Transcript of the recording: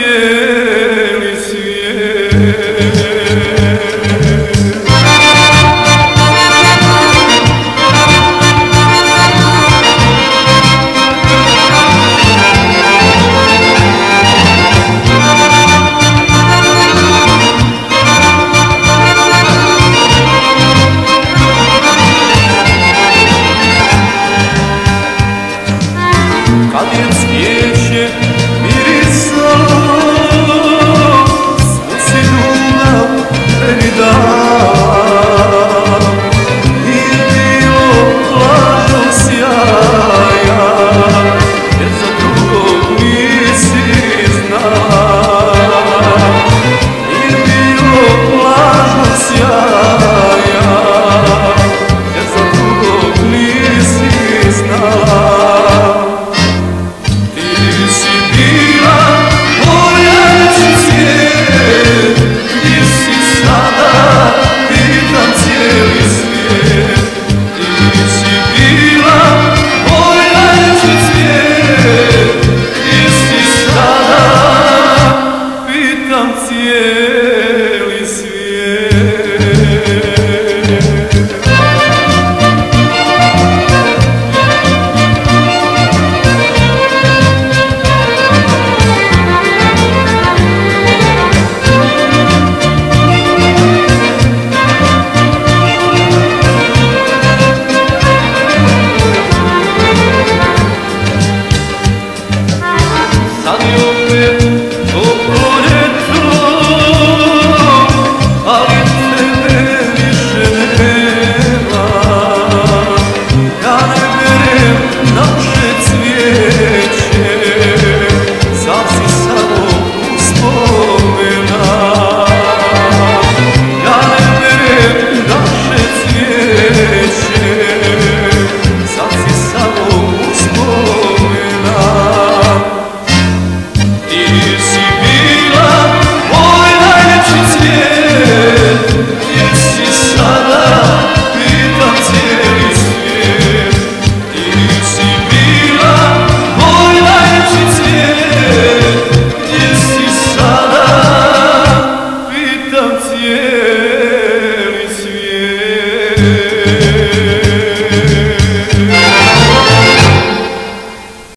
yeah. 風を植